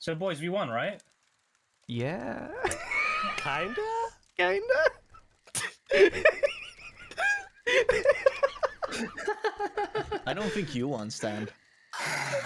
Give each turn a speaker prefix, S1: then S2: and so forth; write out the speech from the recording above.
S1: So, boys, we won, right?
S2: Yeah.
S3: Kinda.
S2: Kinda.
S4: I don't think you won, Stan.